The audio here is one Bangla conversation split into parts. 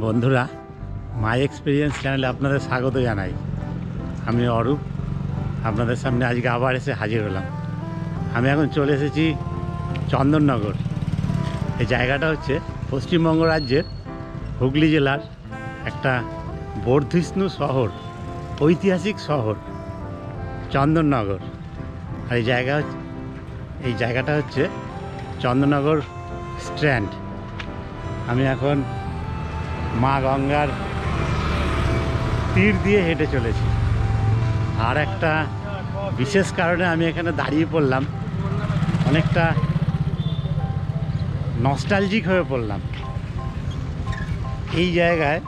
বন্ধুরা মাই এক্সপিরিয়েন্স চ্যানেলে আপনাদের স্বাগত জানাই। আমি অরূপ, আপনাদের সামনে আজকে আবার এসে হাজির হলাম। আমি এখন চলে এসেছি চন্দননগর। এই জায়গাটা হচ্ছে পশ্চিমবঙ্গ রাজ্যের হুগলি জেলার একটা বর্ধিষ্ণু শহর, ঐতিহাসিক শহর, চন্দননগর। আর এই জায়গা এই জায়গাটা হচ্ছে চন্দননগর স্ট্র্যান্ড। আমি এখন মা গঙ্গার তীর দিয়ে হেঁটে চলেছি। আর একটা বিশেষ কারণে আমি এখানে দাঁড়িয়ে পড়লাম, অনেকটা নস্টালজিক হয়ে পড়লাম। এই জায়গায়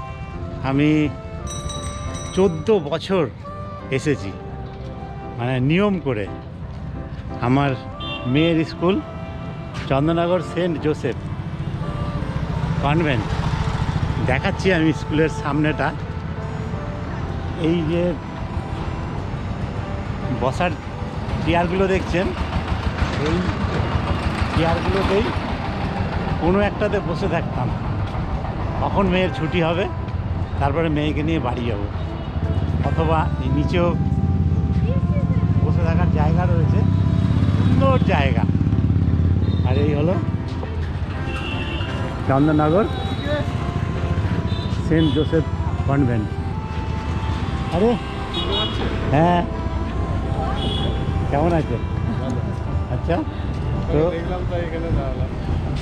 আমি চোদ্দ বছর এসেছি মানে নিয়ম করে। আমার মেয়ের school Chandannagar Saint Joseph Convent. দেখাচ্ছি আমি স্কুলের সামনেটা। এই যে বসার চেয়ারগুলো দেখছেন? এই চেয়ারগুলোতেই কোনো একটাতে বসে থাকতাম। কখন মেয়ের ছুটি হবে, তারপরে মেয়েকে নিয়ে বাড়ি যাব। অথবা এই নিচেও বসে থাকার জায়গা রয়েছে। সুন্দর জায়গা। আর এই হলো চন্দননগর। Saint Joseph convent. আরে হ্যাঁ। কেমন আছে? আচ্ছা তো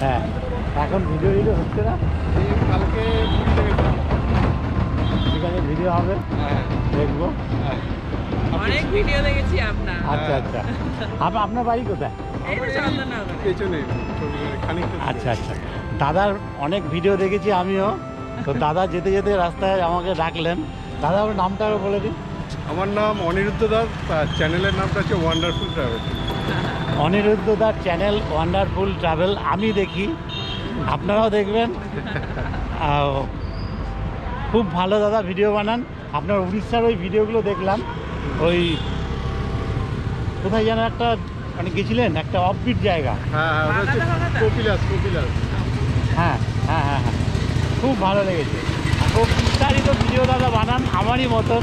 হ্যাঁ এখন ভিডিও ভিডিও হচ্ছে না? কালকে ঠিক আছে ভিডিও হবে। হ্যাঁ দেখব। অনেক ভিডিও দেখেছি আপনার। আচ্ছা আচ্ছা। আপ আপনার বাড়ি কোথায়? পেছনে আচ্ছা আচ্ছা। দাদার অনেক ভিডিও দেখেছি আমিও। তো দাদা যেতে যেতে রাস্তায় আমাকে ডাকলেন। দাদা আমার নামটা আরও বলে দিন। আমার নাম অনিরুদ্ধ দাস আর চ্যানেলের নামটা হচ্ছে wonderful travel Aniruddha Das channel wonderful travel আমি দেখি। আপনারাও দেখবেন। খুব ভালো দাদা ভিডিও বানান। আপনার উড়িষ্যার ওই ভিডিওগুলো দেখলাম। ওই কোথায় যেন একটা মানে গেছিলেন? একটা অফবিট জায়গা। হ্যাঁ হ্যাঁ কপিলাস। হ্যাঁ হ্যাঁ হ্যাঁ হ্যাঁ। খুব ভালো লেগেছে। খুব বিস্তারিত ভিডিও দাদা বানান আমারই মতন।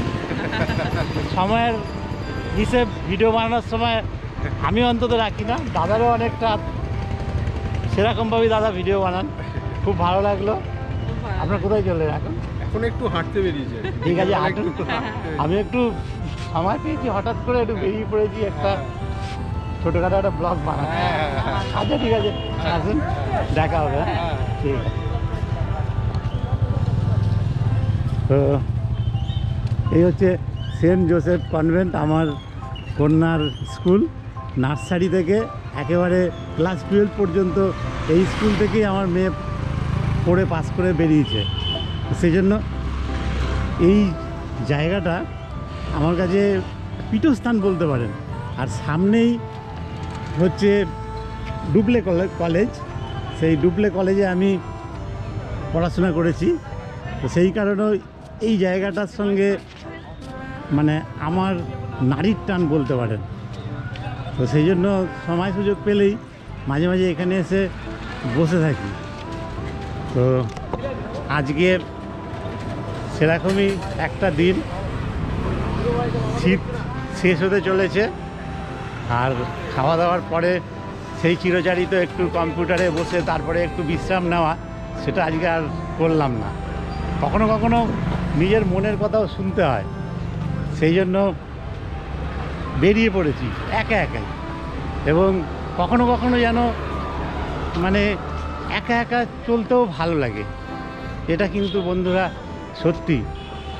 সময়ের হিসেব ভিডিও বানানোর সময় আমি অন্তত রাখি না দাদারও অনেকটা সেরকমভাবেই দাদা ভিডিও বানান। খুব ভালো লাগল। আপনার কোথায় চলে এখন? এখন একটু হাঁটতে বেরিয়েছে। ঠিক আছে, আমি একটু সময় পেয়েছি হঠাৎ করে একটু বেরিয়ে পড়েছি একটা ছোটোখাটো একটা ব্লগ বানাতে। হ্যাঁ, হ্যাঁ, হ্যাঁ। আচ্ছা ঠিক আছে আসুন দেখা হবে। ঠিক আছে। তো এই হচ্ছে সেন্ট জোসেফ কনভেন্ট, আমার কন্যার স্কুল, নার্সারি থেকে একেবারে ক্লাস টুয়েলভ পর্যন্ত এই স্কুল থেকেই আমার মেয়ে পড়ে, পাস করে বেরিয়েছে। সেই জন্য এই জায়গাটা আমার কাছে পীঠস্থান বলতে পারেন। আর সামনেই হচ্ছে ডুবলে কলে- কলেজ। সেই ডুবলে কলেজে আমি পড়াশোনা করেছি। তো সেই কারণেও এই জায়গাটার সঙ্গে মানে আমার নারীর টান বলতে পারেন। তো সেই জন্য সময় সুযোগ পেলেই মাঝে মাঝে এখানে এসে বসে থাকি। তো আজকে সেরকমই একটা দিন। শীত শেষ হতে চলেছে আর খাওয়া দাওয়ার পরে সেই চিরচারিত একটু কম্পিউটারে বসে তারপরে একটু বিশ্রাম নেওয়া, সেটা আজকে আর করলাম না। কখনো কখনো নিজের মনের কথাও শুনতে হয়। সেই জন্য বেরিয়ে পড়েছি, একা একাই। এবং কখনো কখনো যেন মানে একা একা চলতেও ভালো লাগে। এটা কিন্তু বন্ধুরা সত্যি।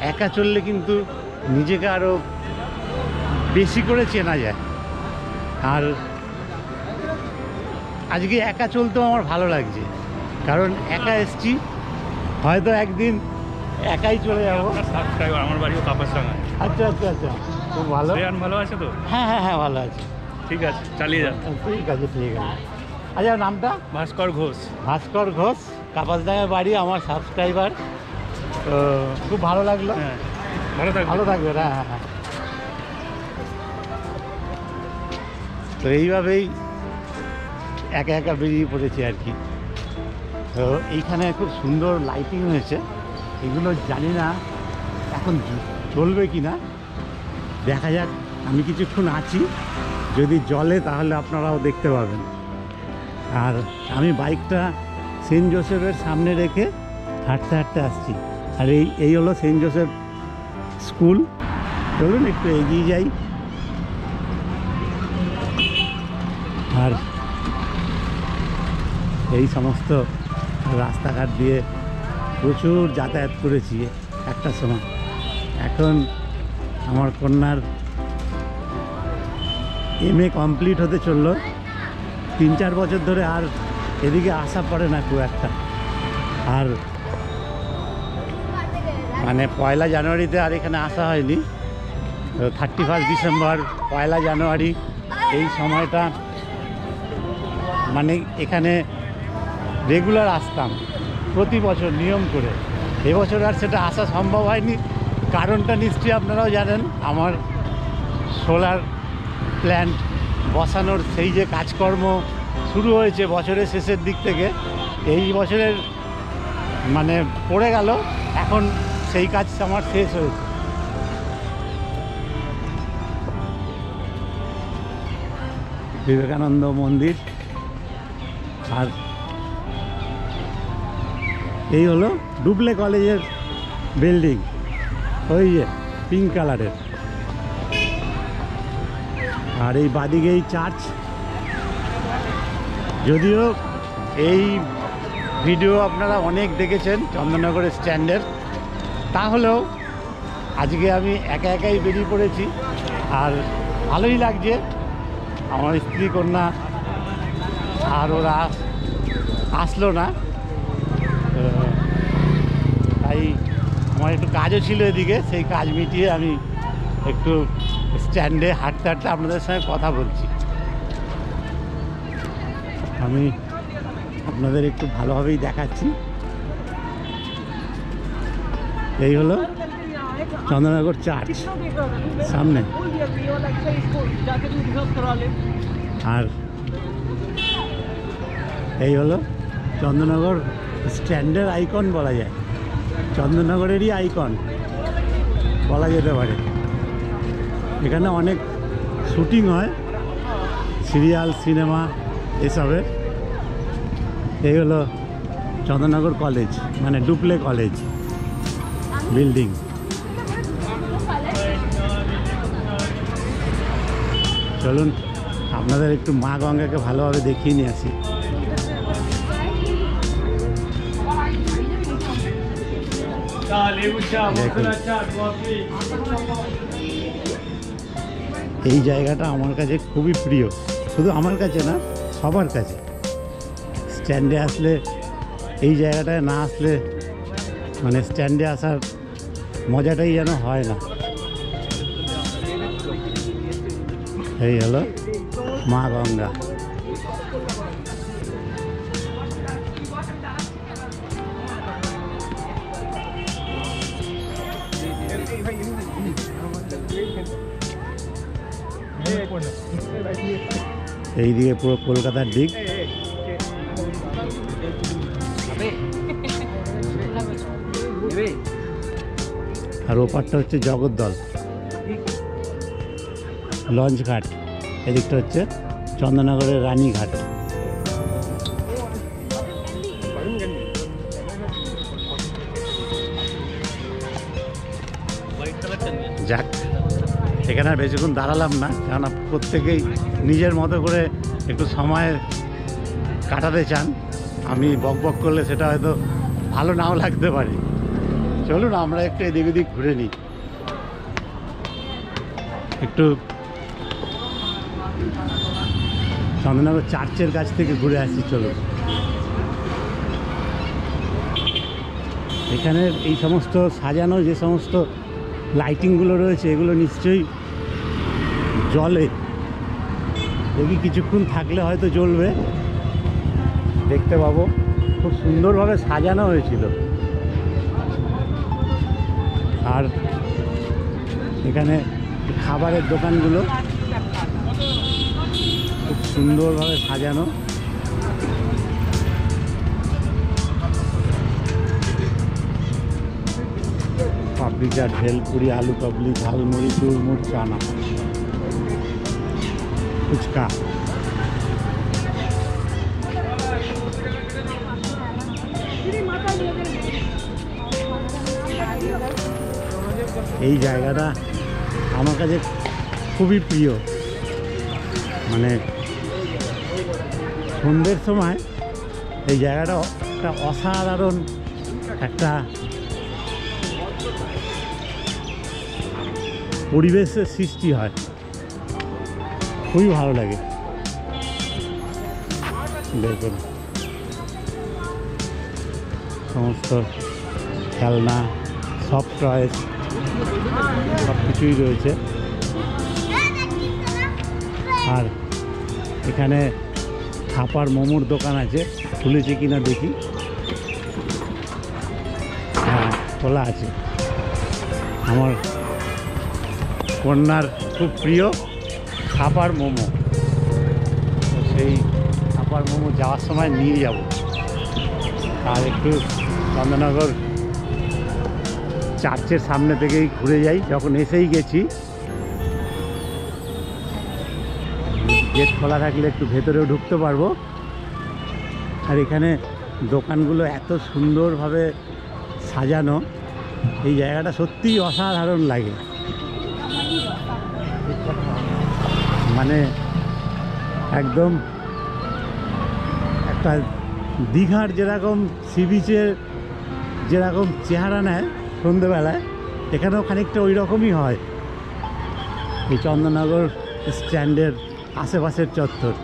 একা চললে কিন্তু নিজেকে আরও বেশি করে চেনা যায়। আর আজকে একা চলতেও আমার ভালো লাগছে। কারণ একা এসছি, হয়তো একদিন একাই চলে যাব? সাবস্ক্রাইবার আমার বাড়িও কাপাসাঙ্গা আচ্ছা আচ্ছা আচ্ছা। খুব ভালো। শ্রেয়ান ভালো আছে তো? হ্যাঁ হ্যাঁ হ্যাঁ ভালো আছে। ঠিক আছে চালিয়ে যান। ঠিক আছে ঠিক আছে। আচ্ছা নামটা? ভাস্কর ঘোষ। ভাস্কর ঘোষ কাপাসডাঙ্গার বাড়ি আমার সাবস্ক্রাইবার তো খুব ভালো লাগল। হ্যাঁ ভালো থাকবে ভালো থাকবে হ্যাঁ হ্যাঁ হ্যাঁ। তো এইভাবেই একা একা বেরিয়ে পড়েছি আর কি। তো এইখানে খুব সুন্দর লাইটিং হয়েছে। এগুলো জানি না এখন চলবে কি না। দেখা যাক, আমি কিছুক্ষণ আছি। যদি জলে তাহলে আপনারাও দেখতে পাবেন। আর আমি বাইকটা সেন্ট জোসেফের সামনে রেখে হাঁটতে হাঁটতে আসছি। আর এই এই হলো সেন্ট জোসেফ স্কুল। চলুন, একটু এগিয়ে যাই। আর এই সমস্ত রাস্তাঘাট দিয়ে প্রচুর যাতায়াত করেছি একটা সময়। এখন আমার কন্যার এম এ কমপ্লিট হতে চলল। তিন চার বছর ধরে আর এদিকে আসা পড়ে না খুব একটা। আর মানে পয়লা জানুয়ারিতে আর এখানে আসা হয়নি। থার্টি ফার্স্ট ডিসেম্বর পয়লা জানুয়ারি, এই সময়টা মানে এখানে রেগুলার আসতাম। প্রতি বছর নিয়ম করে। এবছর আর সেটা আসা সম্ভব হয়নি। কারণটা নিশ্চয়ই আপনারাও জানেন, আমার সোলার প্ল্যান্ট বসানোর সেই যে কাজকর্ম শুরু হয়েছে বছরের শেষের দিক থেকে, এই বছরের মানে পড়ে গেল, এখন সেই কাজ আমার শেষ হয়েছে। বিবেকানন্দ মন্দির আর এই হলো ডুবলে কলেজের বিল্ডিং। ওই যে পিঙ্ক কালারের আর এই বাদিকে এই চার্চ যদিও এই ভিডিও আপনারা অনেক দেখেছেন চন্দননগরের স্ট্যান্ডের। তাহলেও আজকে আমি একা একাই বেরিয়ে পড়েছি। আর ভালোই লাগছে। আমার স্ত্রী কন্যা আর ওরা আসলো না তো তাই আমার একটু কাজও ছিল এদিকে, সেই কাজ মিটিয়ে আমি একটু স্ট্যান্ডে হাঁটতে হাঁটতে আপনাদের সঙ্গে কথা বলছি। আমি আপনাদের একটু ভালোভাবেই দেখাচ্ছি। এই হলো চন্দ্রনগর চার্চ সামনে। আর এই হলো চন্দ্রনগর স্ট্যান্ডের আইকন বলা যায়। চন্দ্রনগরেরই আইকন, বলা যেতে পারে। এখানে অনেক শুটিং হয়, সিরিয়াল, সিনেমা এসবের এই হলো চন্দ্রনগর কলেজ মানে ডুপ্লে কলেজ বিল্ডিং। চলুন, আপনাদের একটু মা গঙ্গাকে ভালোভাবে দেখিয়ে নিয়ে আসি। এই জায়গাটা আমার কাছে খুবই প্রিয়। শুধু আমার কাছে না, সবার কাছে। স্ট্যান্ডে আসলে, এই জায়গাটায় না আসলে মানে স্ট্যান্ডে আসার মজাটাই যেন হয় না। এই হলো মা গঙ্গা। এইদিকে পুরো কলকাতার দিক। আর ওপারটা হচ্ছে জগদ্দল। লঞ্চ ঘাট। এদিকটা হচ্ছে চন্দননগরের রানীঘাট। যাক, এখানে আর বেশিক্ষণ দাঁড়ালাম না কেননা প্রত্যেকেই নিজের মতো করে একটু সময় কাটাতে চান, আমি বক বক করলে সেটা হয়তো ভালো নাও লাগতে পারে। চলুন, আমরা একটু এদিক ওদিক ঘুরে নিই। একটু চন্দননগর চার্চের কাছ থেকে ঘুরে আসি, চলুন। এখানে এই সমস্ত সাজানো যে সমস্ত লাইটিংগুলো রয়েছে, এগুলো নিশ্চয়ই জলে দেখি কিছুক্ষণ থাকলে হয়তো জ্বলবে। দেখতে পাবো। খুব সুন্দরভাবে সাজানো হয়েছিল। আর এখানে খাবারের দোকানগুলো খুব সুন্দরভাবে সাজানো। পাপড়ি চাট ভেলপুরি আলু কাবলি ঝালমুড়ি, চুরমুড়, চানা। ফুচকা। এই জায়গাটা আমার কাছে খুবই প্রিয়। মানে সন্ধ্যের সময় এই জায়গাটা একটা অসাধারণ একটা পরিবেশের সৃষ্টি হয়। খুবই ভালো লাগে। দেখুন। সমস্ত খেলনা সফট টয়েস সব কিছুই রয়েছে। আর এখানে খাপার মোমোর দোকান আছে। খুলেছে কিনা দেখি। হ্যাঁ খোলা আছে। আমার কন্যার খুব প্রিয়। খাপার মোমো। সেই খাপার মোমো যাওয়ার সময় নিয়ে যাব। আর একটু চন্দ্রনগর চার্চের সামনে থেকেই ঘুরে যাই। যখন এসেই গেছি, গেট খোলা থাকলে একটু ভেতরেও ঢুকতে পারব। আর এখানে দোকানগুলো এত সুন্দরভাবে সাজানো, এই জায়গাটা সত্যিই অসাধারণ লাগে। মানে একদম একটা দীঘার যেরকম সি বিচের যেরকম চেহারা নেয় সন্ধেবেলায়, এখানেও খানিকটা ওই রকমই হয়। এই চন্দননগর স্ট্যান্ডের আশেপাশের চত্বর।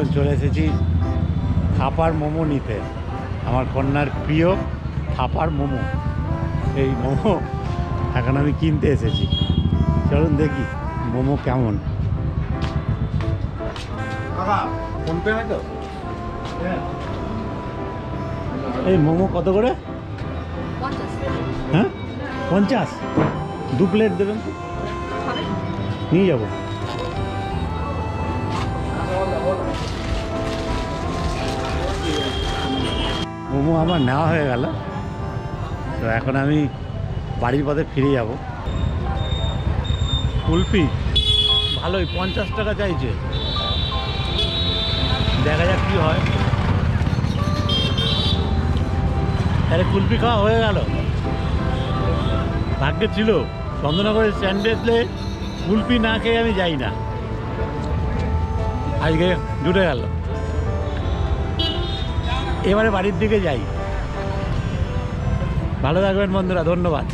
এখন চলে এসেছি থাপার মোমো নিতে। আমার কন্যার প্রিয় থাপার মোমো। এই মোমো এখন আমি কিনতে এসেছি। চলুন দেখি মোমো কেমন। ফোনপে হয় তো? এই মোমো কত করে? হ্যাঁ? পঞ্চাশ? দু প্লেট দেবেন নিয়ে যাব। মোমো আমার নেওয়া হয়ে গেল। তো এখন আমি বাড়ির পথে ফিরে যাব। কুলপি ভালোই, পঞ্চাশ টাকা চাইছে। দেখা যাক কি হয়। আরে কুলপি খাওয়া হয়ে গেল। ভাগ্যে ছিল চন্দ্রনগরের স্যান্ডেসলে কুলপি না খেয়ে আমি যাই না। আজকে জুটে গেল। এবারে বাড়ির দিকে যাই। ভালো থাকবেন বন্ধুরা ধন্যবাদ।